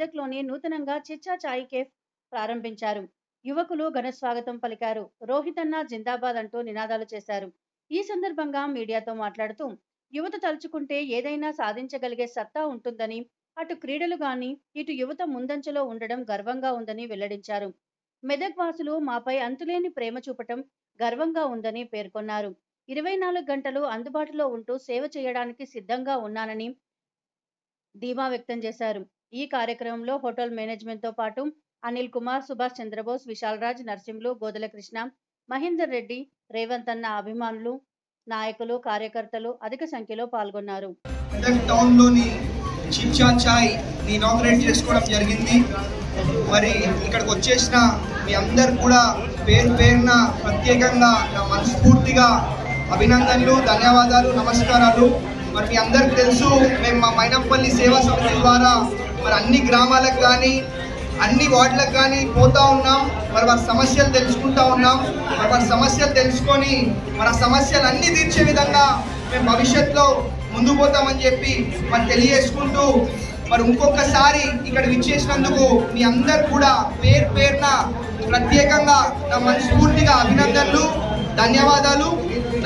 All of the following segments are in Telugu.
మెదక్లోని నూతనంగా చిచ్చా చాయ్ కేఫ్ ప్రారంభించారు. యువకులు ఘన స్వాగతం పలికారు. రోహితన్న జిందాబాద్ అంటూ నినాదాలు చేశారు. ఈ సందర్భంగా మీడియాతో మాట్లాడుతూ యువత తలుచుకుంటే ఏదైనా సాధించగలిగే సత్తా ఉంటుందని అటు క్రీడలు గాని ఇటు యువత ముందంజలో ఉండడం గర్వంగా ఉందని వెల్లడించారు. మెదక్ వాసులు మాపై అంతులేని ప్రేమ చూపటం గర్వంగా ఉందని పేర్కొన్నారు. ఇరవై నాలుగు గంటలు అందుబాటులో ఉంటూ సేవ చేయడానికి సిద్ధంగా ఉన్నానని ధీమా వ్యక్తం చేశారు. ఈ కార్యక్రమంలో హోటల్ మేనేజ్మెంట్తో పాటు అనిల్ కుమార్ సుభాష్ చంద్రబోస్ విశాల్ రాజ్ నర్సింహులు గోదల కృష్ణ మహేందర్ రెడ్డి రేవంత్ అన్న అభిమానులు నాయకులు కార్యకర్తలు అధిక సంఖ్యలో పాల్గొన్నారు. టౌన్లోని చిచ్చా చాయ్ ఇనాగ్రేట్ చేసుకోవడం జరిగింది. మరి ఇక్కడికి వచ్చేసిన మీ అందరు కూడా పేరు పేరున ప్రత్యేకంగా నా మనస్ఫూర్తిగా అభినందనలు ధన్యవాదాలు నమస్కారాలు. మరి మీ అందరికి తెలుసు మేము మా మైనంపల్లి సేవా సమితి ద్వారా మరి అన్ని గ్రామాలకు కానీ అన్ని వార్డులకు కానీ పోతా ఉన్నాం. మరి వారి సమస్యలు తెలుసుకుంటా ఉన్నాం. మరి వారి సమస్యలు తెలుసుకొని మరి ఆ సమస్యలు అన్ని తీర్చే విధంగా మేము భవిష్యత్తులో ముందుకు పోతామని చెప్పి మరి తెలియజేసుకుంటూ మరి ఇంకొకసారి ఇక్కడ విచ్చేసినందుకు మీ అందరు కూడా పేరు పేరున ప్రత్యేకంగా నా మనస్ఫూర్తిగా అభినందనలు ధన్యవాదాలు.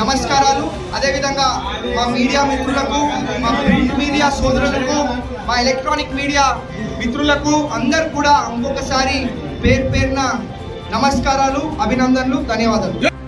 నమస్కారాలు. అదేవిధంగా మా మీడియా మిత్రులకు మా ప్రింట్ మీడియా సోదరులకు మా ఎలక్ట్రానిక్ మీడియా మిత్రులకు అందరు కూడా ఇంకొకసారి పేరు పేరున నమస్కారాలు అభినందనలు ధన్యవాదాలు.